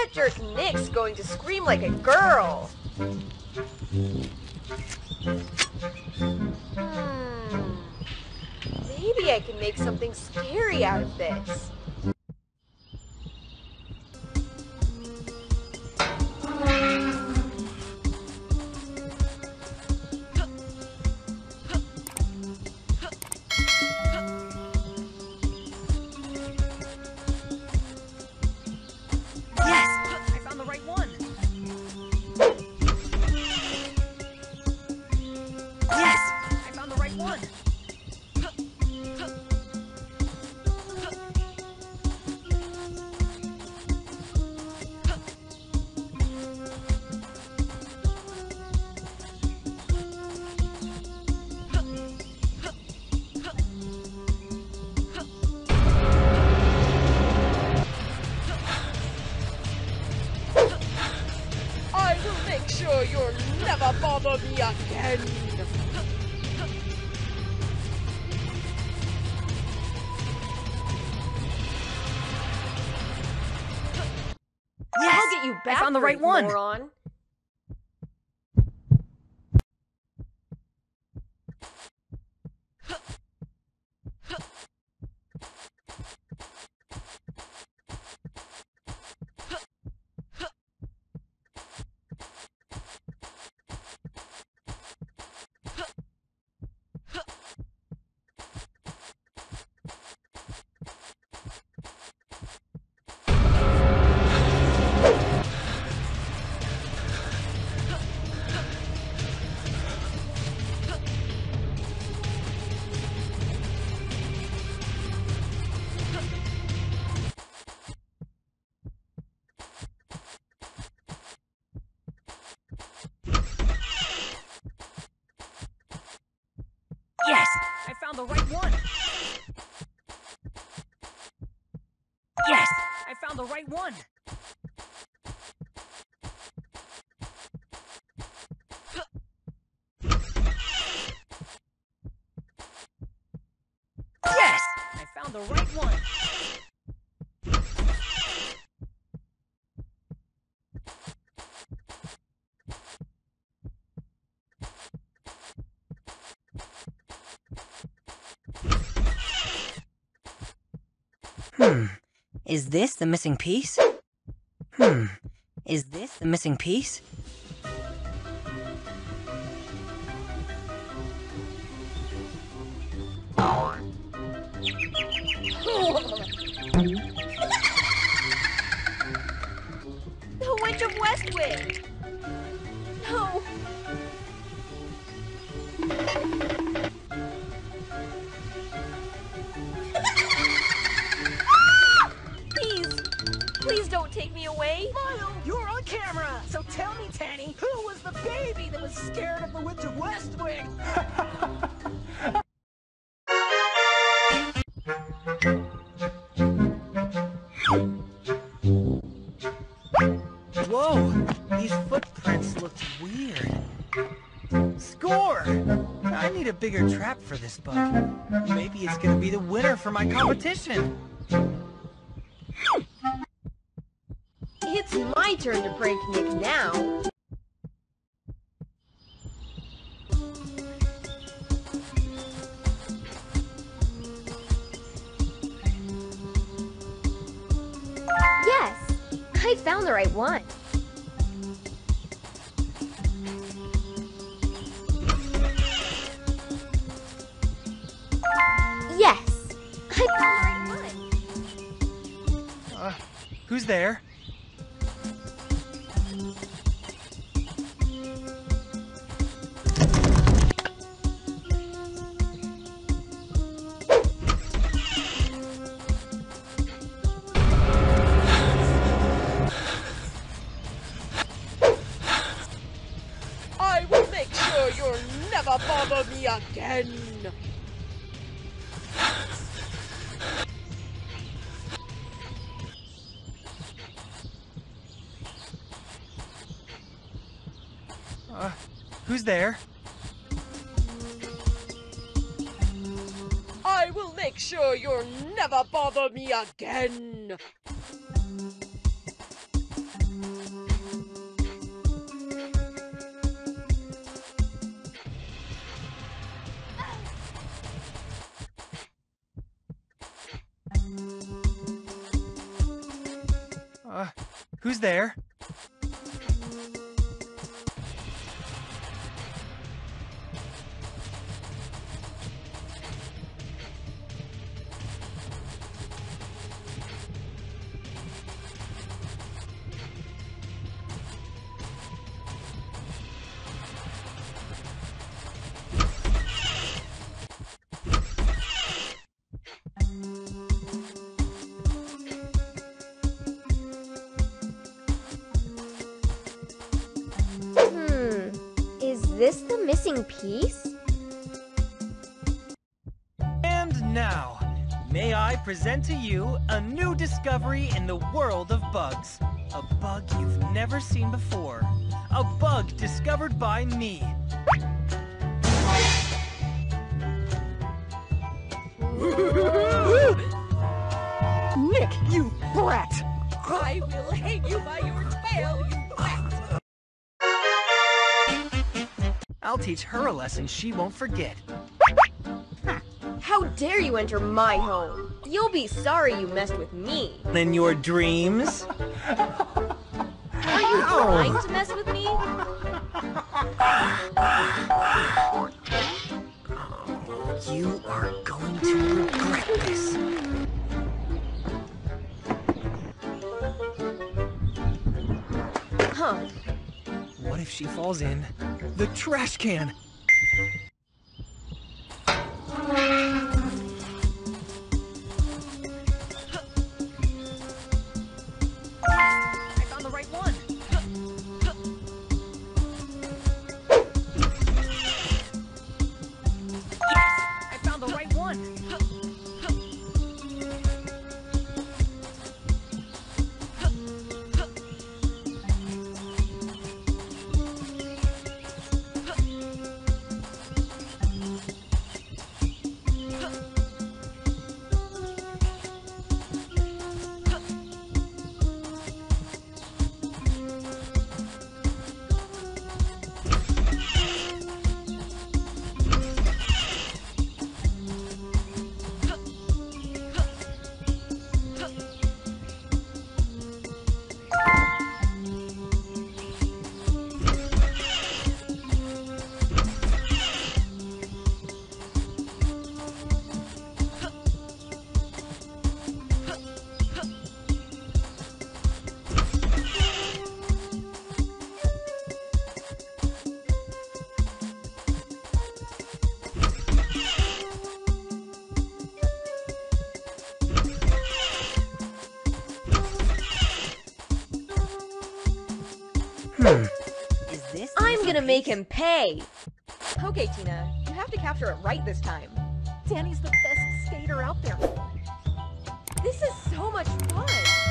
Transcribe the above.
That jerk Nick's going to scream like a girl. Hmm. Maybe I can make something scary out of this. Yes! I'll get you back, found the right one. Moron. The right one! Yes! I found the right one! Hmm. Is this the missing piece? Hmm. Is this the missing piece? The Witch of Westwick. No. Me. Milo, you're on camera! So tell me, Tani, who was the baby that was scared of the Witch of Westwick? Whoa! These footprints look weird. Score! I need a bigger trap for this bug. Maybe it's gonna be the winner for my competition. It's my turn to prank Nick now. Yes, I found the right one. Yes, I found the right one. Uh, who's there? Uh, who's there? I will make sure you'll never bother me again. Uh, who's there? This the missing piece? And now, may I present to you a new discovery in the world of bugs. A bug you've never seen before. A bug discovered by me. Nick, you brat! I will hang you by your tail, you I'll teach her a lesson she won't forget. How dare you enter my home? You'll be sorry you messed with me. In your dreams? Are you trying to mess with me? You are going to regret this. Huh. What if she falls in the trash can? Is this? I'm gonna make him pay. Okay, Tina, you have to capture it right this time. Danny's the best skater out there. This is so much fun.